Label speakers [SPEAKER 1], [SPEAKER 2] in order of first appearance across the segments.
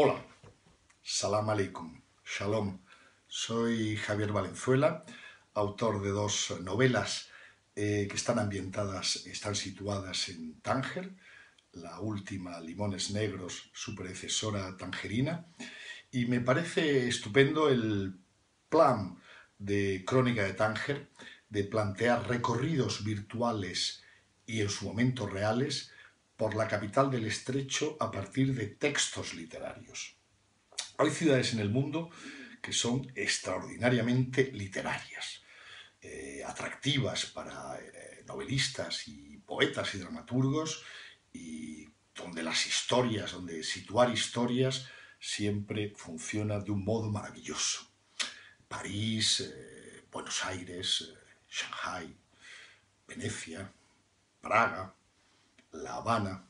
[SPEAKER 1] Hola, salam aleikum, shalom. Soy Javier Valenzuela, autor de dos novelas eh, que están ambientadas, están situadas en Tánger, la última, Limones Negros, su predecesora Tangerina, y me parece estupendo el plan de Crónica de Tánger de plantear recorridos virtuales y en su momento reales por la capital del estrecho a partir de textos literarios. Hay ciudades en el mundo que son extraordinariamente literarias, eh, atractivas para eh, novelistas y poetas y dramaturgos, y donde las historias, donde situar historias siempre funciona de un modo maravilloso. París, eh, Buenos Aires, Shanghai, Venecia, Praga, la Habana,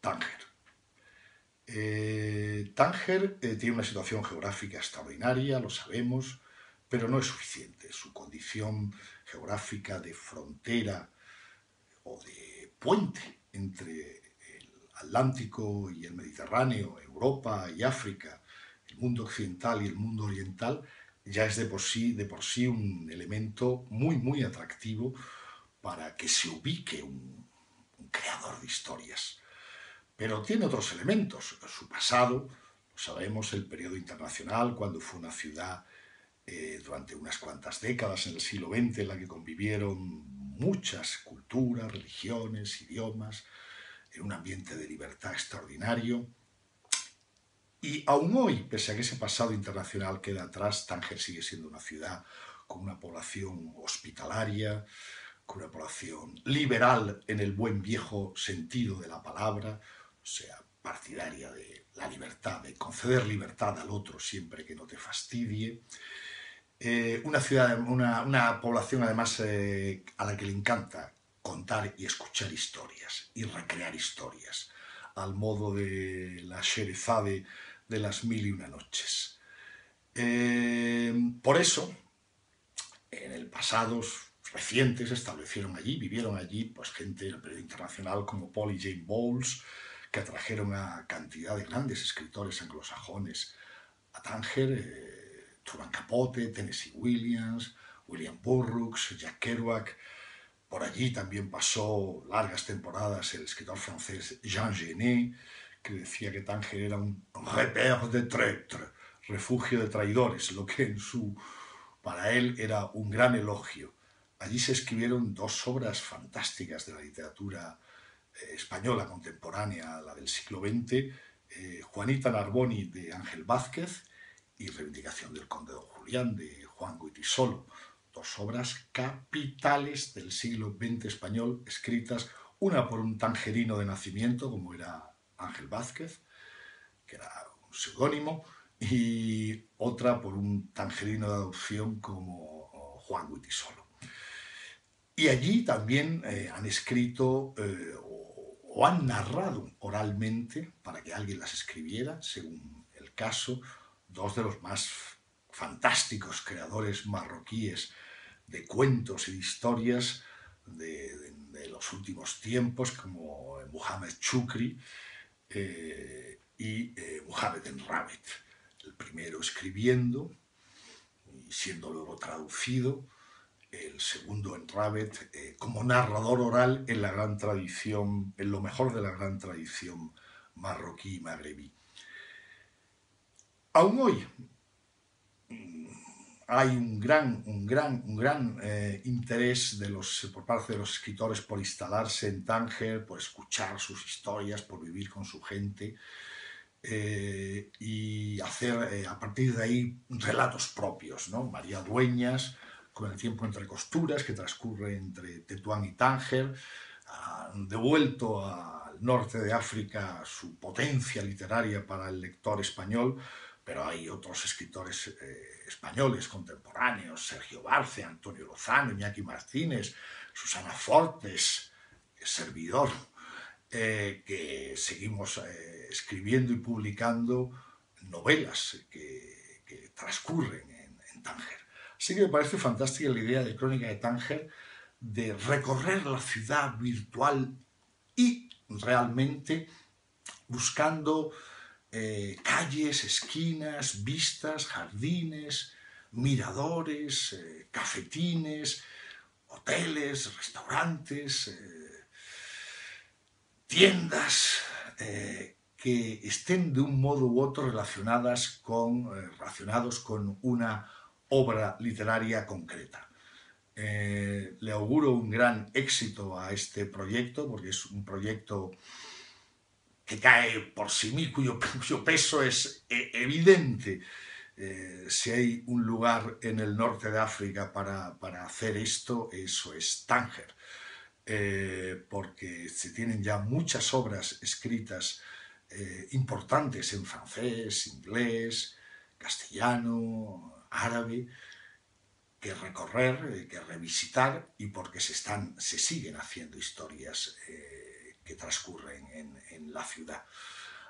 [SPEAKER 1] Tánger. Eh, Tánger eh, tiene una situación geográfica extraordinaria, lo sabemos, pero no es suficiente. Su condición geográfica de frontera o de puente entre el Atlántico y el Mediterráneo, Europa y África, el mundo occidental y el mundo oriental, ya es de por sí, de por sí un elemento muy, muy atractivo para que se ubique un, creador de historias. Pero tiene otros elementos. Su pasado, lo sabemos, el periodo internacional, cuando fue una ciudad eh, durante unas cuantas décadas en el siglo XX en la que convivieron muchas culturas, religiones, idiomas, en un ambiente de libertad extraordinario. Y aún hoy, pese a que ese pasado internacional queda atrás, Tánger sigue siendo una ciudad con una población hospitalaria, población liberal en el buen viejo sentido de la palabra, o sea, partidaria de la libertad, de conceder libertad al otro siempre que no te fastidie. Eh, una ciudad, una, población además eh, a la que le encanta contar y escuchar historias y recrear historias, al modo de la Sherezade de las mil y una noches. Eh, por eso, en el pasado recientes establecieron allí, vivieron allí pues, gente del periodo internacional como Paul y Jane Bowles, que atrajeron a cantidad de grandes escritores anglosajones a Tánger, eh, Truman Capote, Tennessee Williams, William Burroughs, Jack Kerouac. Por allí también pasó largas temporadas el escritor francés Jean Genet, que decía que Tánger era un repère de traîtres, refugio de traidores, lo que en su, para él era un gran elogio. Allí se escribieron dos obras fantásticas de la literatura eh, española contemporánea, la del siglo XX, eh, Juanita Narboni de Ángel Vázquez y Reivindicación del Conde Don Julián de Juan Guitisolo, dos obras capitales del siglo XX español, escritas una por un tangerino de nacimiento, como era Ángel Vázquez, que era un seudónimo, y otra por un tangerino de adopción como Juan Guitisolo. Y allí también eh, han escrito eh, o, han narrado oralmente, para que alguien las escribiera, según el caso, dos de los más fantásticos creadores marroquíes de cuentos y de historias de, los últimos tiempos, como Muhammad Chukri eh, y Muhammad Enrabet. El primero escribiendo y siendo luego traducido el segundo en Rabbit, eh, como narrador oral en la gran tradición, en lo mejor de la gran tradición marroquí y magrebí. Aún hoy mm, hay un gran, un gran, un gran eh, interés de los, por parte de los escritores por instalarse en Tánger, por escuchar sus historias, por vivir con su gente eh, y hacer a partir de ahí relatos propios. ¿no? María Dueñas, con el tiempo entre costuras que transcurre entre Tetuán y Tánger, ha devuelto al norte de África su potencia literaria para el lector español, pero hay otros escritores eh, españoles contemporáneos, Sergio Barce, Antonio Lozano, Iñaki Martínez, Susana Fortes, servidor, eh, que seguimos eh, escribiendo y publicando novelas que, transcurren en Tánger. Así que me parece fantástica la idea de Crónica de Tánger de recorrer la ciudad virtual y realmente buscando eh, calles, esquinas, vistas, jardines, miradores, eh, cafetines, hoteles, restaurantes, eh, tiendas que estén de un modo u otro relacionadas con, relacionados con una obra literaria concreta. le auguro un gran éxito a este proyecto porque es un proyecto que cae por sí mismo, cuyo, peso es e, evidente. Eh, si hay un lugar en el norte de África para, hacer esto, eso es Tánger, eh, porque se tienen ya muchas obras escritas eh, importantes en francés, inglés, castellano, árabe, que recorrer, que revisitar y porque se, están, se siguen haciendo historias que transcurren en, la ciudad.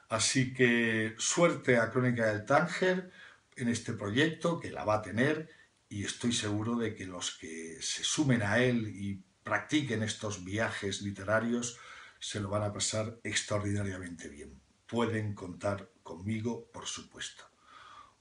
[SPEAKER 1] Así que suerte a Crónica del Tánger en este proyecto que la va a tener y estoy seguro de que los que se sumen a él y practiquen estos viajes literarios se lo van a pasar extraordinariamente bien. Pueden contar conmigo, por supuesto.